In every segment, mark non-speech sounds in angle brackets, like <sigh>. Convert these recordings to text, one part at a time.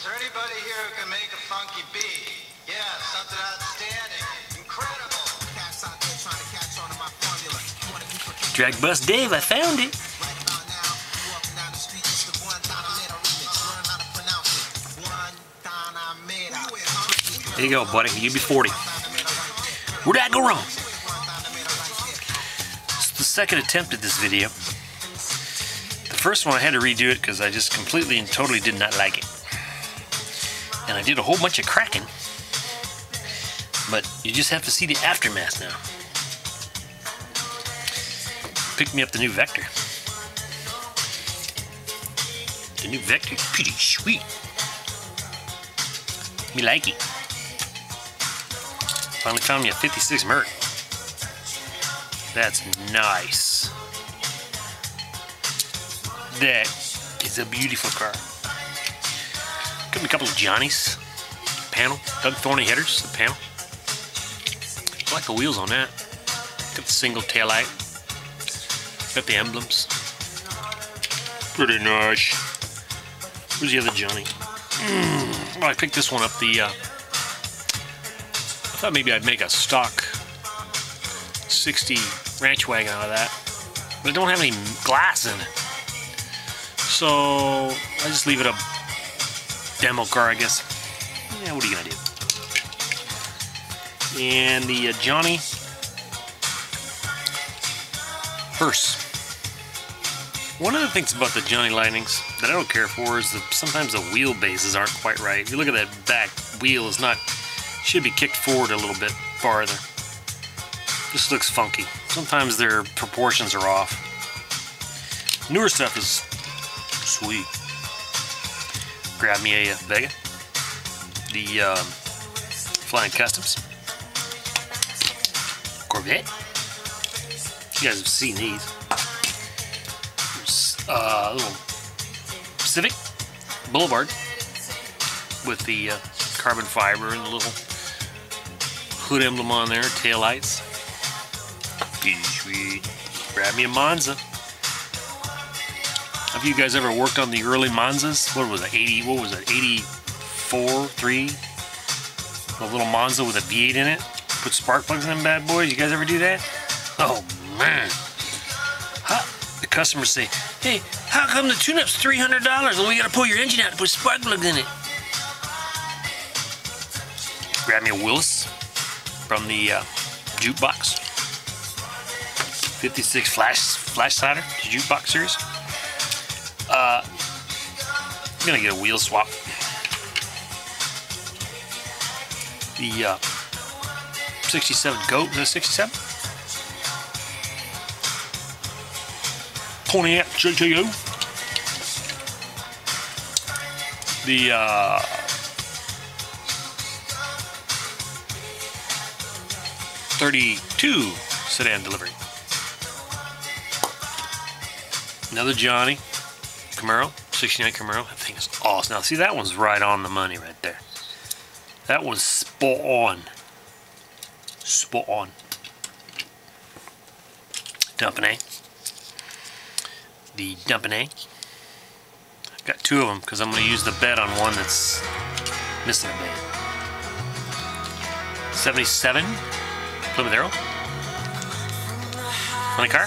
Is there anybody here who can make a funky beat? Yeah, something outstanding. Incredible. Cats out there trying to catch on to my formula. Wanna be for Drag Bus Dave, I found it. right about now. Walking down the street, it's the one Donamera remix. Learn how to pronounce it. One Donamera. You in, huh? There you go, buddy. UB40. Where'd I go wrong? It's the second attempt at this video. The first one I had to redo it because I just completely and totally did not like it. And I did a whole bunch of cracking. But you just have to see the aftermath now. Picked me up the new Vector. The new Vector is pretty sweet. Me like it. Finally found me a 56 Merc. That's nice. That is a beautiful car. A couple of Johnnies. Panel. Doug Thorley headers, the panel. I like the wheels on that. Got the single tail light. Got the emblems. Pretty nice. Where's the other Johnny? Mm, well, I picked this one up. The uh, I thought maybe I'd make a stock 60 ranch wagon out of that, but it don't have any glass in it. So I just leave it a demo car, I guess. Yeah, what are you gonna do? And the uh, Johnny hearse. One of the things about the Johnny Lightnings that I don't care for is that sometimes the wheelbases aren't quite right. If you look at that back wheel, is not should be kicked forward a little bit farther. This looks funky. Sometimes their proportions are off. Newer stuff is sweet. Grab me a Vega. The um, Flying Customs. Corvette. You guys have seen these. Uh, little Civic Boulevard with the uh, carbon fiber and the little hood emblem on there, tail lights. Sweet. Grab me a Monza. Have you guys ever worked on the early Monzas? What was it, 80, what was it, 84, 3? The little Monza with a V8 in it? Put spark plugs in them bad boys? You guys ever do that? Oh, man. How, the customers say, hey, how come the tune-up's $300? Well, we gotta pull your engine out and put spark plugs in it. Grab me a Willis from the uh, jukebox. 56 flash flash the jukebox series. Uh, I'm gonna get a wheel swap. The uh, 67 Goat, is that 67? Pontiac GTO. The uh, Thirty-two sedan delivery. Another Johnny Camaro, 69 Camaro. That thing is awesome. Now, see, that one's right on the money right there. That one's spot on. Spot on. Dumping A. The Dumping A. I've got two of them because I'm going to use the bed on one that's missing a bed. 77 Plymouth Arrow. Funny car.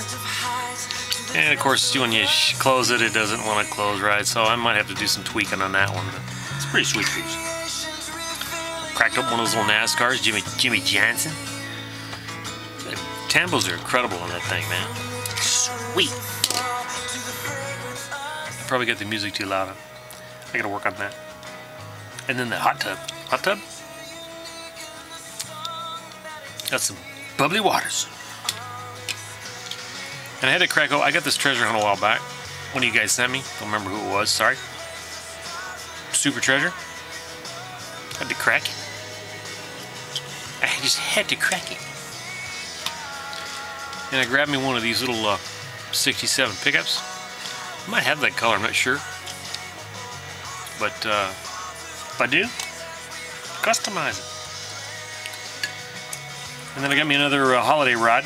And of course, when you close it, it doesn't want to close right, so I might have to do some tweaking on that one. But it's a pretty sweet piece. Cracked up one of those little NASCARs, Jimmie Jimmie Johnson. The Tampos are incredible on that thing, man. Sweet. Probably got the music too loud. I gotta work on that. And then the hot tub. Hot tub? Got some bubbly waters. And I had to crack oh, I got this treasure hunt a while back. One of you guys sent me. Don't remember who it was, sorry. Super treasure. Had to crack it. I just had to crack it. And I grabbed me one of these little uh, 67 pickups. I might have that color, I'm not sure. But uh, if I do, customize it. And then I got me another uh, holiday rod.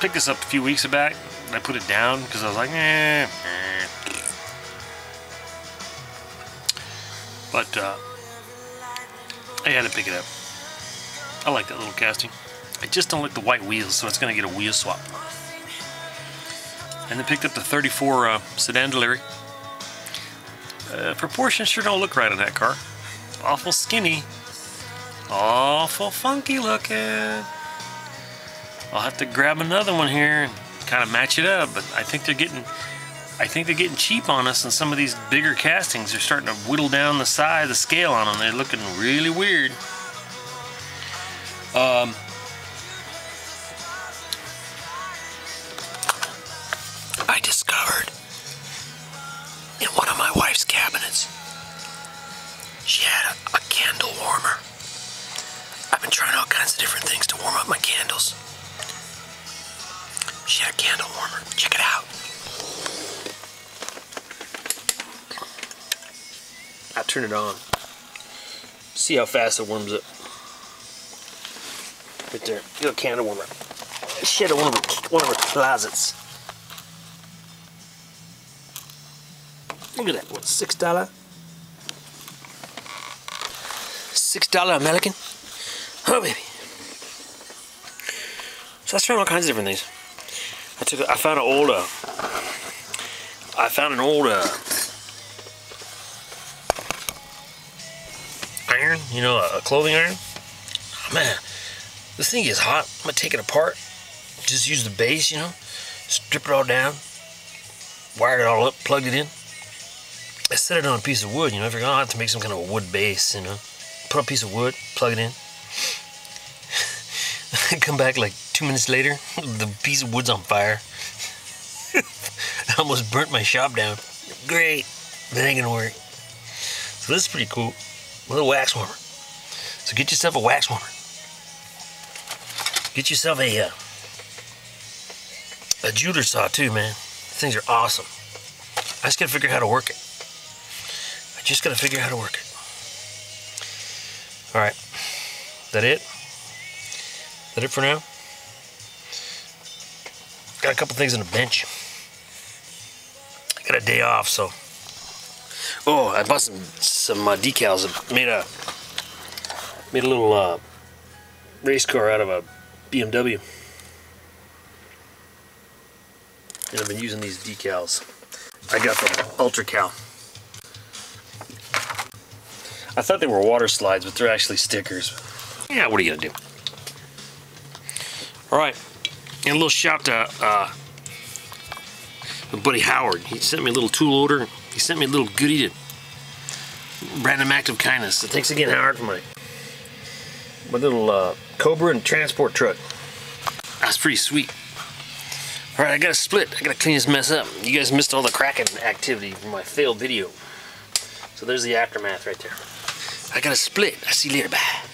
Picked this up a few weeks back. I put it down because I was like, eh. But uh, I had to pick it up. I like that little casting. I just don't like the white wheels, so it's going to get a wheel swap. And then picked up the 34 uh, sedan delivery. Uh, proportions sure don't look right on that car. Awful skinny. Awful funky looking. I'll have to grab another one here and kind of match it up, but I think they're getting I think they're getting cheap on us and some of these bigger castings are starting to whittle down the size, the scale on them. They're looking really weird. Um, I discovered in one of my wife's cabinets, she had a, a candle warmer. I've been trying all kinds of different things to warm up my candles. She had a candle warmer. Check it out. I turn it on. See how fast it warms up. Right there. A candle warmer. She had one of her, one of her closets. Look at that. What, six dollar? Six dollar American? Oh baby. So I found all kinds of different things. I took I found an uh, I found an uh, iron, you know, a clothing iron. Oh, man, this thing is hot. I'm gonna take it apart. Just use the base, you know, strip it all down, wired it all up, plugged it in. I set it on a piece of wood, you know. I figured oh, I have to make some kind of a wood base, you know. Put a piece of wood, plug it in. <laughs> Come back like two minutes later, the piece of wood's on fire. <laughs> I almost burnt my shop down. Great, that ain't gonna work. So this is pretty cool. A little wax warmer. So get yourself a wax warmer. Get yourself a uh, a jeweler saw too, man. These things are awesome. I just gotta figure out how to work it. I just gotta figure out how to work it. All right, that it? That it for now? Got a couple things on the bench. Got a day off, so. Oh, I bought some some uh, decals. I made a made a little uh, race car out of a BMW, and I've been using these decals. I got from Ultracal. I thought they were water slides, but they're actually stickers. Yeah, what are you gonna do? All right, and a little shout to uh, my buddy Howard. He sent me a little tool order. He sent me a little goodie to random act of kindness. So thanks again, Howard, for my my little uh, Cobra and transport truck. That's pretty sweet. All right, I got to split. I got to clean this mess up. You guys missed all the cracking activity from my failed video. So there's the aftermath right there. I got to split. I see you later. Bye.